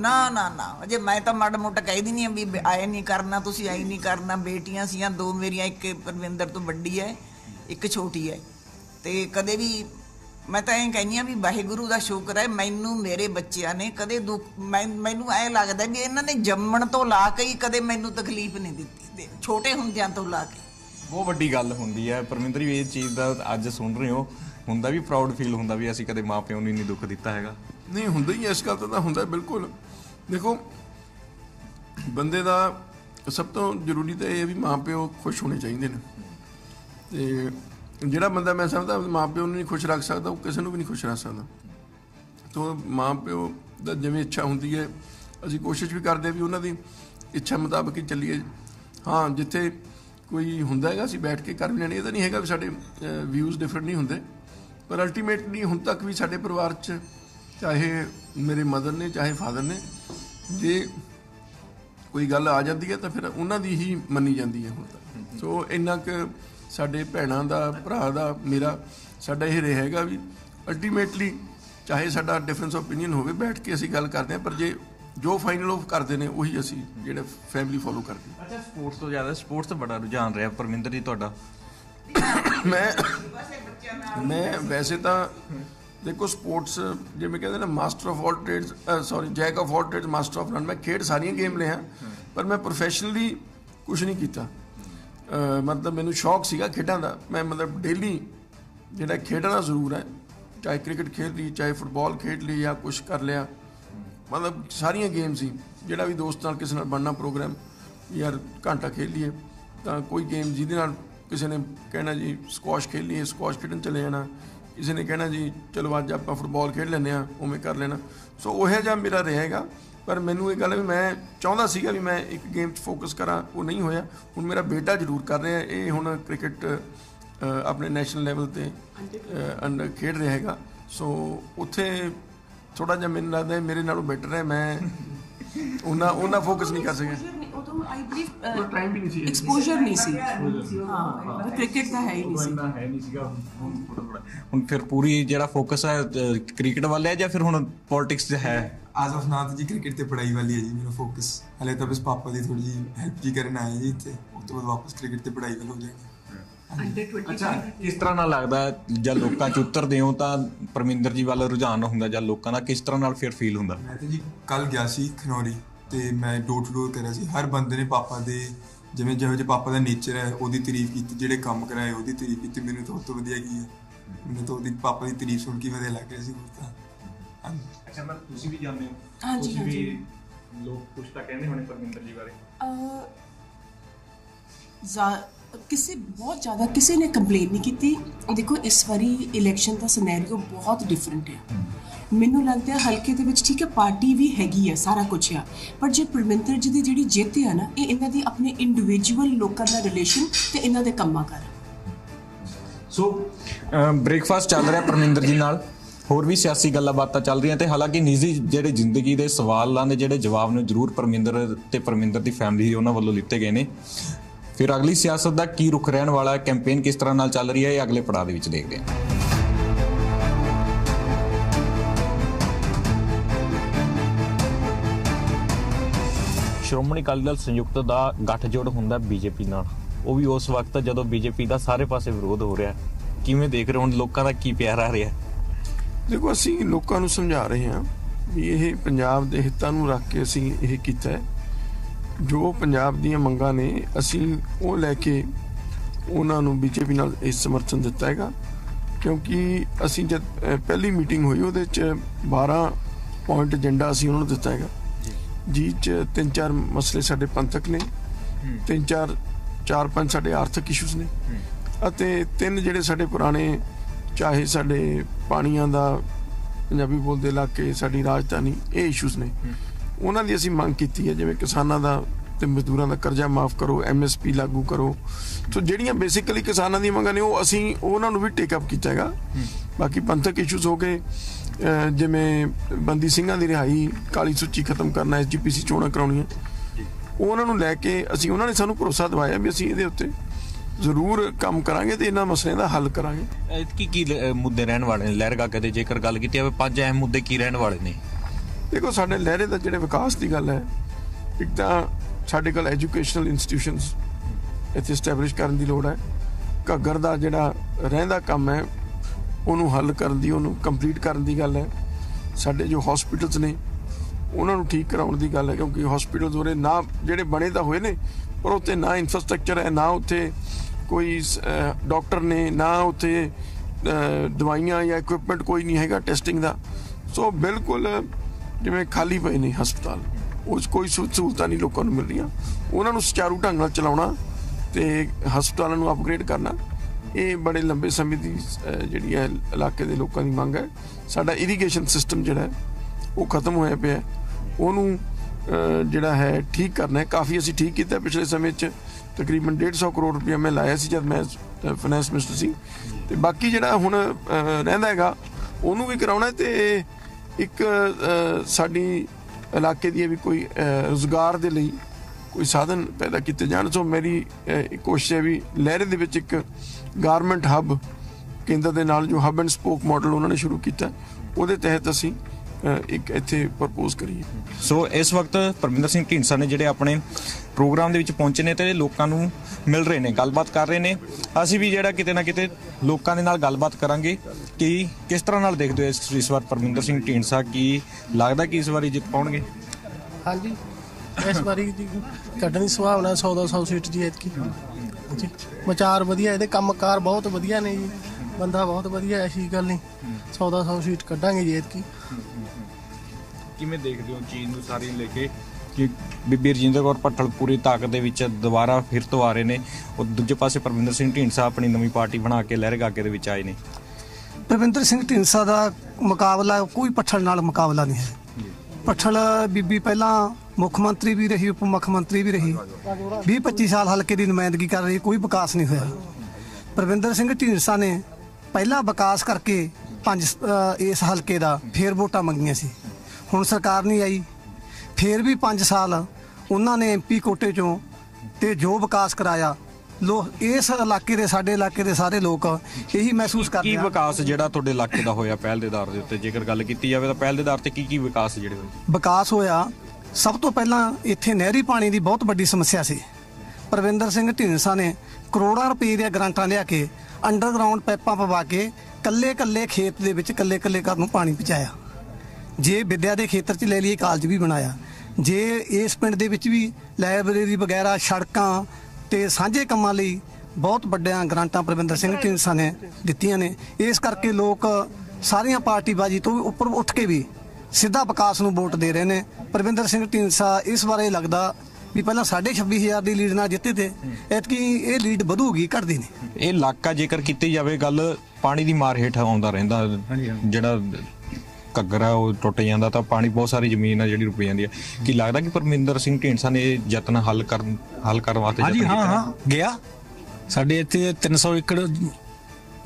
ਨਾ ਨਾ ਨਾ ਅਜੇ ਮੈਂ ਤਾਂ ਮਾੜਾ ਮੋਟਾ ਕਹਿ ਦਿੰਦੀ ਆ ਵੀ ਆਏ ਨਹੀਂ ਕਰਨਾ ਤੁਸੀਂ ਆਈ ਨਹੀਂ ਕਰਨਾ ਬੇਟੀਆਂ ਸੀਆਂ ਦੋ ਮੇਰੀਆਂ ਇੱਕ ਪਰਵਿੰਦਰ ਤੋਂ ਵੱਡੀ ਹੈ ਇੱਕ ਛੋਟੀ ਹੈ। ਤੇ ਕਦੇ ਵੀ ਮੈਂ ਤਾਂ ਇਹ ਕਹਿੰਦੀ ਆ ਵੀ ਵਾਹਿਗੁਰੂ ਦਾ ਸ਼ੁਕਰ ਹੈ ਮੈਨੂੰ ਮੇਰੇ ਬੱਚਿਆਂ ਨੇ ਕਦੇ ਦੁੱਖ ਮੈਨੂੰ ਐ ਲੱਗਦਾ ਵੀ ਇਹਨਾਂ ਨੇ ਜੰਮਣ ਤੋਂ ਲਾ ਕੇ ਹੀ ਕਦੇ ਮੈਨੂੰ ਤਕਲੀਫ ਨਹੀਂ ਦਿੱਤੀ ਛੋਟੇ ਹੁੰਦਿਆਂ ਤੋਂ ਲਾ ਕੇ। ਬਹੁਤ ਵੱਡੀ ਗੱਲ ਹੁੰਦੀ ਹੈ। ਪਰਮਿੰਦਰ ਜੀ, ਇਹ ਚੀਜ਼ ਦਾ ਅੱਜ ਸੁਣ ਰਹੇ ਹੋ। ਹੁੰਦਾ ਵੀ ਪ੍ਰਾਊਡ ਫੀਲ ਹੁੰਦਾ ਵੀ ਅਸੀਂ ਕਦੇ ਮਾਪਿਆਂ ਨੂੰ ਨਹੀਂ ਦੁੱਖ ਦਿੱਤਾ ਹੈਗਾ। ਨਹੀਂ, ਹੁੰਦਾ ਹੀ ਇਸ ਗੱਲ ਤਾਂ ਤਾਂ ਹੁੰਦਾ ਬਿਲਕੁਲ। ਦੇਖੋ, ਬੰਦੇ ਦਾ ਸਭ ਤੋਂ ਜ਼ਰੂਰੀ ਤਾਂ ਇਹ ਹੈ ਵੀ ਮਾਪਿਓ ਖੁਸ਼ ਹੋਣੇ ਚਾਹੀਦੇ ਨੇ। ਤੇ ਜਿਹੜਾ ਬੰਦਾ ਮੈਂ ਸਮਝਦਾ, ਮਾਪਿਓ ਨੂੰ ਨਹੀਂ ਖੁਸ਼ ਰੱਖ ਸਕਦਾ, ਉਹ ਕਿਸੇ ਨੂੰ ਵੀ ਨਹੀਂ ਖੁਸ਼ ਰੱਖ ਸਕਦਾ। ਤੋਂ ਮਾਪਿਓ ਦਾ ਜਿਵੇਂ ਇੱਛਾ ਹੁੰਦੀ ਹੈ, ਅਸੀਂ ਕੋਸ਼ਿਸ਼ ਵੀ ਕਰਦੇ ਵੀ ਉਹਨਾਂ ਦੀ ਇੱਛਾ ਮੁਤਾਬਕ ਹੀ ਚੱਲੀਏ। ਹਾਂ, ਜਿੱਥੇ ਕੋਈ ਹੁੰਦਾ ਹੈਗਾ, ਅਸੀਂ ਬੈਠ ਕੇ ਕਰ ਵੀ ਲੈਣੇ। ਇਹਦਾ ਨਹੀਂ ਹੈਗਾ ਵੀ ਸਾਡੇ ਵਿਊਜ਼ ਡਿਫਰੈਂਟ ਨਹੀਂ ਹੁੰਦੇ। ਪਰ ਅਲਟੀਮੇਟਲੀ ਹੁਣ ਤੱਕ ਵੀ ਸਾਡੇ ਪਰਿਵਾਰ 'ਚ ਚਾਹੇ ਮੇਰੇ ਮਦਰ ਨੇ, ਚਾਹੇ ਫਾਦਰ ਨੇ, ਜੇ ਕੋਈ ਗੱਲ ਆ ਜਾਂਦੀ ਹੈ ਤਾਂ ਫਿਰ ਉਹਨਾਂ ਦੀ ਹੀ ਮੰਨੀ ਜਾਂਦੀ ਹੈ ਹੁਣ ਤੱਕ। ਸੋ ਇੰਨਾ ਕੁ ਸਾਡੇ ਭੈਣਾਂ ਦਾ, ਭਰਾ ਦਾ, ਮੇਰਾ, ਸਾਡਾ ਇਹ ਰਹੇਗਾ ਵੀ ਅਲਟੀਮੇਟਲੀ ਚਾਹੇ ਸਾਡਾ ਡਿਫਰੈਂਸ ਓਪੀਨੀਅਨ ਹੋਵੇ, ਬੈਠ ਕੇ ਅਸੀਂ ਗੱਲ ਕਰਦੇ ਹਾਂ, ਪਰ ਜੇ ਜੋ ਫਾਈਨਲ ਆਫ ਕਰਦੇ ਨੇ ਉਹੀ ਅਸੀਂ ਜਿਹੜੇ ਫੈਮਿਲੀ ਫੋਲੋ ਕਰਦੇ। ਅੱਛਾ ਸਪੋਰਟਸ ਤੋਂ ਜ਼ਿਆਦਾ ਸਪੋਰਟਸ ਤੇ ਬੜਾ ਰੁਝਾਨ ਰਿਹਾ ਪਰਮਿੰਦਰ ਜੀ ਤੁਹਾਡਾ। ਮੈਂ ਮੈਂ ਵੈਸੇ ਤਾਂ ਦੇਖੋ ਸਪੋਰਟਸ ਜਿਵੇਂ ਕਹਿੰਦੇ ਨਾ master of all trades sorry jack of all trades master of none ਮੈਂ ਖੇਡ ਸਾਰੀਆਂ ਗੇਮ ਲਿਆ ਪਰ ਮੈਂ ਪ੍ਰੋਫੈਸ਼ਨਲੀ ਕੁਝ ਨਹੀਂ ਕੀਤਾ। ਮਤਲਬ ਮੈਨੂੰ ਸ਼ੌਕ ਸੀਗਾ ਖੇਡਾਂ ਦਾ। ਮੈਂ ਮਤਲਬ ਡੇਲੀ ਜਿਹੜਾ ਖੇਡਣਾ ਜ਼ਰੂਰ ਹੈ ਚਾਹੇ ਕ੍ਰਿਕਟ ਖੇਡ ਲਈ ਚਾਹੇ ਫੁੱਟਬਾਲ ਖੇਡ ਲਈ ਜਾਂ ਕੁਝ ਕਰ ਲਿਆ। ਮਤਲਬ ਸਾਰੀਆਂ ਗੇਮ ਸੀ ਜਿਹੜਾ ਵੀ ਦੋਸਤ ਨਾਲ ਕਿਸੇ ਨਾਲ ਬਣਨਾ ਪ੍ਰੋਗਰਾਮ ਯਾਰ ਘੰਟਾ ਖੇਡ ਲਈਏ ਤਾਂ ਕੋਈ ਗੇਮ ਜਿਹਦੇ ਨਾਲ ਕਿਸੇ ਨੇ ਕਹਿਣਾ ਜੀ ਸਕੁਐਸ਼ ਖੇਡ ਲਈਏ ਸਕੁਐਸ਼ ਖੇਡਣ ਚਲੇ ਜਾਣਾ ਕਿਸੇ ਨੇ ਕਹਿਣਾ ਜੀ ਚਲੋ ਅੱਜ ਆਪਾਂ ਫੁੱਟਬਾਲ ਖੇਡ ਲੈਂਦੇ ਆ ਉਵੇਂ ਕਰ ਲੈਣਾ। ਸੋ ਉਹ ਜਿਹਾ ਮੇਰਾ ਰਹੇਗਾ ਪਰ ਮੈਨੂੰ ਇਹ ਗੱਲ ਹੈ ਵੀ ਮੈਂ ਚਾਹੁੰਦਾ ਸੀਗਾ ਵੀ ਮੈਂ ਇੱਕ ਗੇਮ 'ਚ ਫੋਕਸ ਕਰਾਂ ਉਹ ਨਹੀਂ ਹੋਇਆ। ਹੁਣ ਮੇਰਾ ਬੇਟਾ ਜ਼ਰੂਰ ਕਰ ਰਿਹਾ ਇਹ ਹੁਣ ਕ੍ਰਿਕਟ ਆਪਣੇ ਨੈਸ਼ਨਲ ਲੈਵਲ ਤੇ ਅੰਡਰ ਖੇਡ ਰਿਹਾ ਹੈਗਾ। ਸੋ ਉੱਥੇ ਥੋੜਾ ਜਿਹਾ ਮੈਨੂੰ ਲੱਗਦਾ ਮੇਰੇ ਨਾਲੋਂ ਬੈਟਰ ਹੈ ਮੈਂ ਉਹਨਾਂ ਉਹਨਾਂ ਫੋਕਸ ਨਹੀਂ ਕਰ ਸਕਿਆ। ਉਦੋਂ ਆਈ ਬਲੀਵ ਟਾਈਮ ਵੀ ਨਹੀਂ ਸੀ ਐਕਸਪੋਜ਼ਰ ਨਹੀਂ ਸੀ। ਹਾਂ ਕ੍ਰਿਕਟ ਤਾਂ ਹੈ ਹੀ ਨਹੀਂ ਸੀ। ਹੈ ਨਹੀਂ ਸੀਗਾ ਹੁਣ ਫਿਰ ਪੂਰੀ ਜਿਹੜਾ ਫੋਕਸ ਹੈ ਕ੍ਰਿਕਟ ਵੱਲ ਹੈ ਜਾਂ ਫਿਰ ਹੁਣ ਪੋਲਿਟਿਕਸ ਹੈ? ਐਜ਼ ਆਫ ਤਾਂ ਜੀ ਕ੍ਰਿਕਟ ਤੇ ਪੜਾਈ ਵਾਲੀ ਹੈ ਜੀ ਮੇਰਾ ਫੋਕਸ ਹਲੇ ਤਾਂ ਬਸ ਪਾਪਾ ਦੀ ਥੋੜੀ ਜੀ ਹੈਲਪ ਜੀ ਕਰਨ ਆਏ ਜੀ ਇੱਥੇ ਉਸ ਤੋਂ ਬਾਅਦ ਵਾਪਸ ਕ੍ਰਿਕਟ ਤੇ ਪੜਾਈ ਵੱਲ ਹੋ ਜਾਏਗਾ। ਅੰਡਰ 20 ਅੱਛਾ ਕਿਸ ਤਰ੍ਹਾਂ ਨਾਲ ਲੱਗਦਾ ਜਦ ਲੋਕਾਂ 'ਚ ਉਤਰਦੇ ਹੋ ਤਾਂ ਪਰਮਿੰਦਰ ਜੀ ਵੱਲ ਰੁਝਾਨ ਹੁੰਦਾ ਜਾਂ ਲੋਕਾਂ ਦਾ ਕਿਸ ਤਰ੍ਹਾਂ ਨਾਲ ਫਿਰ ਫੀਲ ਹੁੰਦਾ? ਮੈਂ ਤਾਂ ਜੀ ਕੱਲ ਗਿਆ ਸੀ ਖਨੌਰੀ ਤੇ ਮੈਂ ਡੋਰ ਟੂ ਡੋਰ ਕਰਿਆ ਸੀ। ਹਰ ਬੰਦੇ ਨੇ ਪਾਪਾ ਦੇ ਜਿਵੇਂ ਜਿਹੋ ਜਿਹੇ ਪਾਪਾ ਦਾ ਨੇਚਰ ਹੈ ਉਹਦੀ ਤਾਰੀਫ ਕੀਤੀ ਜਿਹੜੇ ਕੰਮ ਕਰਾਏ ਉਹਦੀ ਤਾਰੀਫ ਕੀਤੀ ਮੈਨੂੰ ਤਾਂ ਉਹ ਤੋਂ ਵਧੀਆ ਕੀ ਹੈ। ਮੈਨੂੰ ਤਾਂ ਉਹਦੀ ਪਾਪਾ ਦੀ ਤਾਰੀਫ ਸੁਣ ਕੇ ਵਧੀਆ ਲੱਗ ਰਿਹਾ ਸੀ ਹੋਰ ਤਾਂ। ਅੱਛਾ ਮੈਂ ਤੁਸੀਂ ਵੀ ਜਾਣਦੇ ਹੋ? ਹਾਂਜੀ, ਤੁਸੀਂ ਵੀ ਹਾਂਜੀ। ਲੋਕ ਕੁਝ ਤਾਂ ਕਹਿੰਦੇ ਹੋਣੇ ਪਰਮਿੰਦਰ ਜੀ ਬਾਰੇ? ਜ਼ਾ- ਕਿਸੇ ਬਹੁਤ ਜ਼ਿਆਦਾ ਕਿਸੇ ਨੇ ਕੰਪਲੇਨ ਨਹੀਂ ਕੀਤੀ। ਦੇਖੋ, ਇਸ ਵਾਰੀ ਇਲੈਕਸ਼ਨ ਦਾ ਸਿਨੈਰੀਓ ਬਹੁਤ ਡਿਫਰੈਂਟ ਹੈ। ਮੈਨੂੰ ਲੱਗਦਾ ਹੈ ਹਲਕੇ ਦੇ ਵਿੱਚ ਠੀਕ ਹੈ, ਪਾਰਟੀ ਵੀ ਹੈਗੀ ਆ ਸਾਰਾ ਕੁਝ ਆ। ਪਰ ਜੇ ਪਰਮਿੰਦਰ ਜੀ ਦੀ ਜਿਹੜੀ ਜਿੱਤ ਆ ਨਾ, ਇਹ ਇਹਨਾਂ ਦੀ ਆਪਣੇ ਇੰਡੀਵਿਜੂਅਲ ਲੋਕਾਂ ਦਾ ਰਿਲੇਸ਼ਨ ਤੇ ਇਹਨਾਂ ਦੇ ਕੰਮਾਂ ਕਰ ਸੋ ਬ੍ਰੇਕਫਾਸਟ ਚੱਲ ਰਿਹਾ ਪਰਮਿੰਦਰ ਜੀ ਨਾਲ। ਹੋਰ ਵੀ ਸਿਆਸੀ ਗੱਲਾਂ ਬਾਤਾਂ ਚੱਲ ਰਹੀਆਂ ਤੇ ਹਾਲਾਂਕਿ ਨਿੱਜੀ ਜਿਹੜੇ ਜ਼ਿੰਦਗੀ ਦੇ ਸਵਾਲਾਂ ਦੇ ਜਿਹੜੇ ਜਵਾਬ ਨੇ ਜ਼ਰੂਰ ਪਰਮਿੰਦਰ ਤੇ ਪਰਮਿੰਦਰ ਦੀ ਫੈਮਿਲੀ ਉਹਨਾਂ ਵੱਲੋਂ ਲਿੱਤੇ ਗਏ ਨੇ। ਫਿਰ ਅਗਲੀ ਸਿਆਸਤ ਦਾ ਕੀ ਰੁਖ ਰਹਿਣ ਵਾਲਾ ਹੈ ਕੈਂਪੇਨ ਕਿਸ ਤਰ੍ਹਾਂ ਨਾਲ ਚੱਲ ਰਹੀ ਹੈ ਇਹ ਅਗਲੇ ਪੜਾਅ ਦੇ ਵਿੱਚ ਦੇਖਦੇ ਹਾਂ। ਸ਼੍ਰੋਮਣੀ ਅਕਾਲੀ ਦਲ ਸੰਯੁਕਤ ਦਾ ਗੱਠਜੋੜ ਹੁੰਦਾ ਬੀਜੇਪੀ ਨਾਲ। ਉਹ ਵੀ ਉਸ ਵਕਤ ਜਦੋਂ ਬੀਜੇਪੀ ਦਾ ਸਾਰੇ ਪਾਸੇ ਵਿਰੋਧ ਹੋ ਰਿਹਾ ਕਿਵੇਂ ਦੇਖ ਰਹੇ ਹੋ ਹੁਣ ਲੋਕਾਂ ਦਾ ਕੀ ਪਿਆਰ ਆ ਰਿਹਾ ਦੇਖੋ ਅਸੀਂ ਲੋਕਾਂ ਨੂੰ ਸਮਝਾ ਰਹੇ ਹਾਂ ਵੀ ਇਹ ਪੰਜਾਬ ਦੇ ਹਿੱਤਾਂ ਨੂੰ ਰੱਖ ਕੇ ਅਸੀਂ ਇਹ ਕੀਤਾ ਹੈ। ਜੋ ਪੰਜਾਬ ਦੀਆਂ ਮੰਗਾਂ ਨੇ ਅਸੀਂ ਉਹ ਲੈ ਕੇ ਉਹਨਾਂ ਨੂੰ ਬੀਜੇਪੀ ਨਾਲ ਇਹ ਸਮਰਥਨ ਦਿੱਤਾ ਹੈਗਾ। ਕਿਉਂਕਿ ਅਸੀਂ ਜਦ ਪਹਿਲੀ ਮੀਟਿੰਗ ਹੋਈ ਉਹਦੇ ਚ 12 ਪੁਆਇੰਟ ਏਜੰਡਾ ਅਸੀਂ ਉਹਨਾਂ ਨੂੰ ਦਿੱਤਾ ਹੈਗਾ। ਜੀ। ਚ ਤਿੰਨ ਚਾਰ ਮਸਲੇ ਸਾਡੇ ਪੰਥਕ ਨੇ ਤਿੰਨ ਚਾਰ ਚਾਰ ਪੰਜ ਸਾਡੇ ਆਰਥਿਕ ਇਸ਼ੂਜ਼ ਨੇ। ਅਤੇ ਤਿੰਨ ਜਿਹੜੇ ਸਾਡੇ ਪੁਰਾਣੇ ਚਾਹੇ ਸਾਡੇ ਪਾਣੀਆਂ ਦਾ ਪੰਜਾਬੀ ਬੋਲਦੇ ਇਲਾਕੇ ਸਾਡੀ ਰਾਜਧਾਨੀ ਇਹ ਇਸ਼ੂਜ਼ ਨੇ। ਉਹਨਾਂ ਦੀ ਅਸੀਂ ਮੰਗ ਕੀਤੀ ਹੈ, ਜਿਵੇਂ ਕਿਸਾਨਾਂ ਦਾ ਤੇ ਮਜ਼ਦੂਰਾਂ ਦਾ ਕਰਜ਼ਾ ਮਾਫ ਕਰੋ ਐਮਐਸਪੀ ਲਾਗੂ ਕਰੋ। ਸੋ ਜਿਹੜੀਆਂ ਬੇਸਿਕਲੀ ਕਿਸਾਨਾਂ ਦੀਆਂ ਮੰਗਾਂ ਨੇ, ਉਹ ਅਸੀਂ, ਉਹਨਾਂ ਨੂੰ ਵੀ ਟੇਕ ਅਪ ਕੀਤਾ ਹੈਗਾ। ਬਾਕੀ ਪੰਥਕ ਇਸ਼ੂਜ਼ ਹੋ ਗਏ ਜਿਵੇਂ ਬੰਦੀ ਸਿੰਘਾਂ ਦੀ ਰਿਹਾਈ, ਕਾਲੀ ਸੂਚੀ ਖਤਮ ਕਰਨਾ ਐਸਜੀਪੀਸੀ ਚੋਣਾਂ ਕਰਾਉਣੀਆਂ। ਉਹ ਉਹਨਾਂ ਨੂੰ ਲੈ ਕੇ ਅਸੀਂ, ਉਹਨਾਂ ਨੇ ਸਾਨੂੰ ਭਰੋਸਾ ਦਿਵਾਇਆ ਵੀ ਅਸੀਂ ਇਹਦੇ ਉੱਤੇ ਜ਼ਰੂਰ ਕੰਮ ਕਰਾਂਗੇ ਤੇ ਇਹਨਾਂ ਮਸਲਿਆਂ ਦਾ ਹੱਲ ਕਰਾਂਗੇ। ਕੀ ਕੀ ਮੁੱਦੇ ਰਹਿਣ ਵਾਲੇ ਨੇ? ਲਹਿਰਗਾ ਕਾਕੇ ਜੇਕਰ ਗੱਲ ਕੀਤੀ ਜਾਵੇ, ਪੰਜ ਅਹਿਮ ਮੁੱਦੇ ਕੀ ਰਹਿਣ ਵਾਲੇ ਨੇ? ਦੇਖੋ, ਸਾਡੇ ਲਹਿਰੇ ਦਾ ਜਿਹੜੇ ਵਿਕਾਸ ਦੀ ਗੱਲ ਹੈ, ਇੱਕ ਤਾਂ ਸਾਡੇ ਕੋਲ ਐਜੂਕੇਸ਼ਨਲ ਇੰਸਟੀਟਿਊਸ਼ਨਸ ਇੱਥੇ ਸਟੈਬਲਿਸ਼ ਕਰਨ ਦੀ ਲੋੜ ਹੈ। ਘੱਗਰ ਦਾ ਜਿਹੜਾ ਰਹਿੰਦਾ ਕੰਮ ਹੈ, ਉਹਨੂੰ ਹੱਲ ਕਰਨ ਦੀ, ਉਹਨੂੰ ਕੰਪਲੀਟ ਕਰਨ ਦੀ ਗੱਲ ਹੈ। ਸਾਡੇ ਜੋ ਹਸਪੀਟਲਸ ਨੇ, ਉਹਨਾਂ ਨੂੰ ਠੀਕ ਕਰਾਉਣ ਦੀ ਗੱਲ ਹੈ, ਕਿਉਂਕਿ ਹਸਪੀਟਲਸ ਉਹਰੇ ਨਾ ਜਿਹੜੇ ਬਣੇ ਤਾਂ ਹੋਏ ਨੇ, ਪਰ ਉੱਤੇ ਨਾ ਇਨਫਰਾਸਟ੍ਰਕਚਰ ਹੈ, ਨਾ ਉੱਥੇ ਕੋਈ ਡਾਕਟਰ ਨੇ, ਨਾ ਉੱਥੇ ਦਵਾਈਆਂ ਜਾਂ ਇਕਵਿਪਮੈਂਟ ਕੋਈ ਨਹੀਂ ਹੈਗਾ ਟੈਸਟਿੰਗ ਦਾ। ਸੋ ਬਿਲਕੁਲ ਜਿਵੇਂ ਖਾਲੀ ਪਏ ਨੇ ਹਸਪਤਾਲ। ਉਹ 'ਚ ਕੋਈ ਸੁ- ਸਹੂਲਤਾਂ ਨਹੀਂ ਲੋਕਾਂ ਨੂੰ ਮਿਲ ਰਹੀਆਂ ਉਹਨਾਂ ਨੂੰ ਸੁਚਾਰੂ ਢੰਗ ਨਾਲ ਚਲਾਉਣਾ ਤੇ ਹਸਪਤਾਲਾਂ ਨੂੰ ਅਪਗ੍ਰੇਡ ਕਰਨਾ, ਇਹ ਬੜੇ ਲੰਬੇ ਸਮੇਂ ਦੀ ਜਿਹੜੀ ਹੈ ਇਲਾਕੇ ਦੇ ਲੋਕਾਂ ਦੀ ਮੰਗ ਹੈ। ਸਾਡਾ ਇਰੀਗੇਸ਼ਨ ਸਿਸਟਮ ਜਿਹੜਾ ਉਹ ਖਤਮ ਹੋਇਆ ਪਿਆ ਉਹਨੂੰ ਜਿਹੜਾ ਹੈ ਠੀਕ ਕਰਨਾ ਹੈ। ਕਾਫੀ ਅਸੀਂ ਠੀਕ ਕੀਤਾ ਪਿਛਲੇ ਸਮੇਂ 'ਚ। ਤਕਰੀਬਨ 150 ਕਰੋੜ ਰੁਪਇਆ ਮੈਂ ਲਾਇਆ ਸੀ ਜਦ ਮੈਂ ਫਾਈਨੈਂਸ ਮਿਨਿਸਟਰ ਸੀ। ਤੇ ਬਾਕੀ ਜਿਹੜਾ ਹੁਣ ਰਹਿੰਦਾ ਹੈਗਾ, ਉਹਨੂੰ ਵੀ ਕਰਾਉਣਾ ਹੈ ਤੇ ਇੱਕ ਸਾਡੀ ਇਲਾਕੇ ਦੀ ਵੀ ਕੋਈ ਅਹ, ਰੁਜ਼ਗਾਰ ਦੇ ਲਈ ਕੋਈ ਸਾਧਨ ਪੈਦਾ ਕੀਤੇ ਜਾਣ। ਸੋ ਮੇਰੀ ਕੋਸ਼ਿਸ਼ ਹੈ ਵੀ ਲਹਿਰੇ ਦੇ ਵਿੱਚ ਇੱਕ ਗਾਰਮੈਂਟ ਹੱਬ ਕੇਂਦਰ ਦੇ ਨਾਲ ਜੋ ਹੱਬ ਐਂਡ ਸਪੋਕ ਮਾਡਲ ਉਹਨਾਂ ਨੇ ਸ਼ੁਰੂ ਕੀਤਾ ਉਹਦੇ ਤਹਿਤ ਅਸੀਂ ਇੱਕ ਇੱਥੇ ਪ੍ਰਪੋਜ਼ ਕਰੀਏ। ਸੋ ਇਸ ਵਕਤ ਪਰਮਿੰਦਰ ਸਿੰਘ ਢੀਂਡਸਾ ਨੇ ਜਿਹੜੇ ਆਪਣੇ ਪ੍ਰੋਗਰਾਮ ਦੇ ਵਿੱਚ ਪਹੁੰਚੇ ਨੇ ਤੇ ਲੋਕਾਂ ਨੂੰ ਮਿਲ ਰਹੇ ਨੇ ਗੱਲਬਾਤ ਕਰ ਰਹੇ ਨੇ। ਅਸੀਂ ਵੀ ਜਿਹੜਾ ਕਿਤੇ ਨਾ ਕਿਤੇ ਲੋਕਾਂ ਦੇ ਨਾਲ ਗੱਲਬਾਤ ਕਰਾਂਗੇ ਕਿ ਕਿਸ ਤਰ੍ਹਾਂ ਨਾਲ ਦੇਖਦੇ ਹੋ ਇਸ ਇਸ ਵਾਰ ਪਰਮਿੰਦਰ ਸਿੰਘ ਢੀਂਡਸਾ? ਕੀ ਲੱਗਦਾ ਕਿ ਇਸ ਵਾਰੀ ਜਿੱਤ ਪਾਉਣਗੇ? ਹਾਂਜੀ। ਇਸ ਵਾਰੀ ਜੀ ਕੱਢਣ ਦੀ ਸੰਭਾਵਨਾ 100 ਦਾ 100 ਸੀਟ ਜੀ ਐਤਕੀ। ਜੀ ਵਿਚਾਰ ਵਧੀਆ ਇਹਦੇ ਕੰਮਕਾਰ ਬਹੁਤ ਵਧੀਆ ਨੇ ਜੀ। ਬੰਦਾ ਬਹੁਤ ਵਧੀਆ ਐਸੀ ਗੱਲ ਨਹੀਂ। 100 ਦਾ 100 ਸੀਟ ਕੱਢਾਂਗੇ ਜੀ ਐਤਕੀ। ਕਿਵੇਂ ਦੇਖਦੇ ਹੋ ਚੀਜ਼ ਨੂੰ ਸਾਰੀ ਲੈ ਕੇ? ਕਿ ਬੀਬੀ ਰਜਿੰਦਰ ਕੌਰ ਭੱਠਲ ਪੂਰੀ ਤਾਕਤ ਦੇ ਵਿੱਚ ਦੁਬਾਰਾ ਫਿਰ ਤੋਂ ਆ ਰਹੇ ਨੇ ਉਹ ਦੂਜੇ ਪਾਸੇ ਪਰਮਿੰਦਰ ਸਿੰਘ ਢੀਂਡਸਾ ਆਪਣੀ ਨਵੀਂ ਪਾਰਟੀ ਬਣਾ ਕੇ ਲਹਿਰ ਗਾਗੇ ਦੇ ਵਿੱਚ ਆਏ ਨੇ। ਪ੍ਰਵਿੰਦਰ ਸਿੰਘ ਢੀਂਡਸਾ ਦਾ ਮੁਕਾਬਲਾ ਕੋਈ ਪੱਠਲ ਨਾਲ ਮੁਕਾਬਲਾ ਨਹੀਂ ਹੈ। ਪੱਠਲ ਬੀਬੀ ਪਹਿਲਾਂ ਮੁੱਖ ਮੰਤਰੀ ਵੀ ਰਹੀ ਉਪ ਮੁੱਖ ਮੰਤਰੀ ਵੀ ਰਹੀ। 20 25 ਸਾਲ ਹਲਕੇ ਦੀ ਨੁਮਾਇੰਦਗੀ ਕਰ ਰਹੀ ਕੋਈ ਵਿਕਾਸ ਨਹੀਂ ਹੋਇਆ। ਪ੍ਰਵਿੰਦਰ ਸਿੰਘ ਢੀਂਡਸਾ ਨੇ ਪਹਿਲਾਂ ਵਿਕਾਸ ਕਰਕੇ ਪੰਜ ਇਸ ਹਲਕੇ ਦਾ ਫੇਰ ਵੋਟਾਂ ਮੰਗੀਆਂ ਸੀ। ਹੁਣ ਸਰਕਾਰ ਨਹੀਂ ਆਈ। ਫੇਰ ਵੀ 5 ਸਾਲ ਉਹਨਾਂ ਨੇ ਐਮਪੀ ਕੋਟੇ ਚੋਂ ਤੇ ਜੋ ਵਿਕਾਸ ਕਰਾਇਆ ਲੋ ਇਸ ਇਲਾਕੇ ਦੇ ਸਾਡੇ ਇਲਾਕੇ ਦੇ ਸਾਰੇ ਲੋਕ ਇਹੀ ਮਹਿਸੂਸ ਕਰਦੇ ਕੀ ਆ। ਵਿਕਾਸ ਜਿਹੜਾ ਤੁਹਾਡੇ ਇਲਾਕੇ ਦਾ ਹੋਇਆ ਪਹਿਲ ਦੇ ਆਧਾਰ ਦੇ ਉੱਤੇ? ਜੇਕਰ ਗੱਲ ਕੀਤੀ ਜਾਵੇ ਤਾਂ ਪਹਿਲ ਦੇ ਆਧਾਰ ਤੇ ਕੀ ਕੀ ਵਿਕਾਸ ਜਿਹੜੇ ਹੋਏ? ਵਿਕਾਸ ਹੋਇਆ ਸਭ ਤੋਂ ਪਹਿਲਾਂ ਇੱਥੇ ਨਹਿਰੀ ਪਾਣੀ ਦੀ ਬਹੁਤ ਵੱਡੀ ਸਮੱਸਿਆ ਸੀ। ਪ੍ਰਵਿੰਦਰ ਸਿੰਘ ਢੀਂਡਸਾ ਨੇ ਕਰੋੜਾਂ ਰੁਪਏ ਦੀਆਂ ਗ੍ਰਾਂਟਾਂ ਲਿਆ ਕੇ ਅੰਡਰਗਰਾਉਂਡ ਪਾਈਪਾਂ ਪਵਾ ਕੇ ਕੱਲੇ ਕੱਲੇ ਖੇਤ ਦੇ ਵਿੱਚ ਕੱਲੇ ਕੱਲੇ ਘਰ ਨੂੰ ਪਾਣੀ ਪਹੁੰਚਾਇਆ। ਜੇ ਵਿਦਿਆ ਦੇ ਖੇਤਰ 'ਚ ਲੈ ਲਈਏ ਕਾਲਜ ਵੀ ਬਣਾਇਆ। ਜੇ ਇਸ ਪਿੰਡ ਦੇ ਵਿੱਚ ਵੀ ਲਾਇਬ੍ਰੇਰੀ ਵਗੈਰਾ ਸੜਕਾਂ ਤੇ ਸਾਂਝੇ ਕੰਮਾਂ ਲਈ ਬਹੁਤ ਵੱਡੀਆਂ ਗ੍ਰਾਂਟਾਂ ਪ੍ਰਵਿੰਦਰ ਸਿੰਘ ਢੀਂਡਸਾ ਨੇ ਦਿੱਤੀਆਂ ਨੇ ਇਸ ਕਰਕੇ ਲੋਕ ਸਾਰੀਆਂ ਪਾਰਟੀਬਾਜ਼ੀ ਤੋਂ ਵੀ ਉੱਪਰ ਉੱਠ ਕੇ ਵੀ ਸਿੱਧਾ ਵਿਕਾਸ ਨੂੰ ਵੋਟ ਦੇ ਰਹੇ ਨੇ। ਪ੍ਰਵਿੰਦਰ ਸਿੰਘ ਢੀਂਡਸਾ ਇਸ ਬਾਰੇ ਲੱਗਦਾ ਵੀ ਪਹਿਲਾਂ 26000 ਦੀ ਲੀਡ ਨਾਲ ਜਿੱਤੇ ਤੇ ਐਤਕੀ ਇਹ ਲੀਡ ਵਧੂਗੀ ਘਟਦੀ ਨਹੀਂ। ਇਹ ਇਲਾਕਾ ਜੇਕਰ ਕੀਤੀ ਜਾਵੇ ਗੱਲ ਪਾਣੀ ਦੀ ਮਾਰ ਹੇਠ ਆਉਂਦਾ ਰਹਿੰਦਾ ਜਿਹੜਾ ਘੱਗਰ ਉਹ ਟੁੱਟ ਜਾਂਦਾ ਤਾਂ ਪਾਣੀ ਬਹੁਤ ਸਾਰੀ ਜ਼ਮੀਨ ਆ ਜਿਹੜੀ ਰੁਕ ਜਾਂਦੀ ਹੈ ਕੀ ਲੱਗਦਾ ਕਿ ਪਰਮਿੰਦਰ ਸਿੰਘ ਢੀਂਡਸਾ ਨੇ ਇਹ ਯਤਨ ਹੱਲ ਕਰਨ ਹੱਲ ਕਰਨ ਵਾਸਤੇ ਹਾਂਜੀ ਹਾਂ? ਹਾਂ ਗਿਆ। ਸਾਡੇ ਇੱਥੇ 300 ਏਕੜ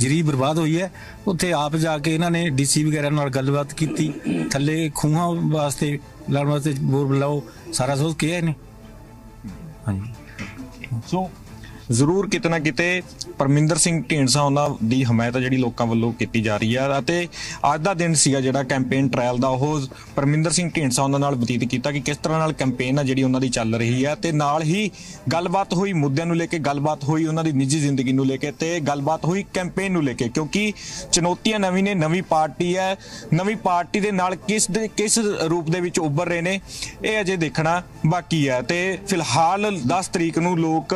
ਜਰੀ ਬਰਬਾਦ ਹੋਈ ਹੈ। ਉੱਥੇ ਆਪ ਜਾ ਕੇ ਇਹਨਾਂ ਨੇ ਡੀਸੀ ਵਗੈਰਾ ਨਾਲ ਗੱਲਬਾਤ ਕੀਤੀ। ਥੱਲੇ ਖੂਹਾਂ ਵਾਸਤੇ ਲਾਉਣ ਵਾਸਤੇ ਬੋਰ ਬਲਾਓ ਸਾਰਾ ਸੋਚ ਕਿਹਾ ਇਹਨੇ। ਹਾਂਜੀ। ਸੋ ਜ਼ਰੂਰ ਕਿਤੇ ਨਾ ਕਿਤੇ ਪਰਮਿੰਦਰ ਸਿੰਘ ਢੀਂਡਸਾ, ਉਹਨਾਂ ਦੀ ਹਮਾਇਤ ਆ ਜਿਹੜੀ ਲੋਕਾਂ ਵੱਲੋਂ ਕੀਤੀ ਜਾ ਰਹੀ ਹੈ ਅਤੇ ਅੱਜ ਦਾ ਦਿਨ ਸੀਗਾ ਜਿਹੜਾ ਕੈਂਪੇਨ ਟ੍ਰਾਇਲ ਦਾ, ਉਹ ਪਰਮਿੰਦਰ ਸਿੰਘ ਢੀਂਡਸਾ ਉਹਨਾਂ ਨਾਲ ਬਤੀਤ ਕੀਤਾ ਕਿ ਕਿਸ ਤਰ੍ਹਾਂ ਨਾਲ ਕੈਂਪੇਨ ਆ ਜਿਹੜੀ ਉਹਨਾਂ ਦੀ ਚੱਲ ਰਹੀ ਹੈ ਤੇ ਨਾਲ ਹੀ ਗੱਲਬਾਤ ਹੋਈ, ਮੁੱਦਿਆਂ ਨੂੰ ਲੈ ਕੇ ਗੱਲਬਾਤ ਹੋਈ, ਉਹਨਾਂ ਦੀ ਨਿੱਜੀ ਜ਼ਿੰਦਗੀ ਨੂੰ ਲੈ ਕੇ ਤੇ ਗੱਲਬਾਤ ਹੋਈ ਕੈਂਪੇਨ ਨੂੰ ਲੈ ਕੇ, ਕਿਉਂਕਿ ਚੁਣੌਤੀਆਂ ਨਵੀਂ ਨੇ, ਨਵੀਂ ਪਾਰਟੀ ਹੈ ਨਵੀਂ ਪਾਰਟੀ ਦੇ ਨਾਲ ਕਿਸ ਦੇ, ਕਿਸ ਰੂਪ ਦੇ ਵਿੱਚ ਉੱਭਰ ਰਹੇ ਨੇ, ਇਹ ਅਜੇ ਦੇਖਣਾ ਬਾਕੀ ਹੈ ਤੇ ਫਿਲਹਾਲ 10 ਤਰੀਕ ਨੂੰ ਲੋਕ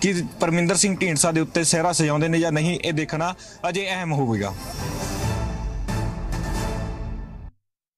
ਕਿ ਪਰਮਿੰਦਰ ਸਿੰਘ ਢੀਂਡਸਾ ਦੇ ਉੱਤੇ ਸਹਿਰਾ ਸਜਾਉਂਦੇ ਨੇ ਜਾਂ ਨਹੀਂ, ਇਹ ਦੇਖਣਾ ਅਜੇ ਅਹਿਮ ਹੋਵੇਗਾ।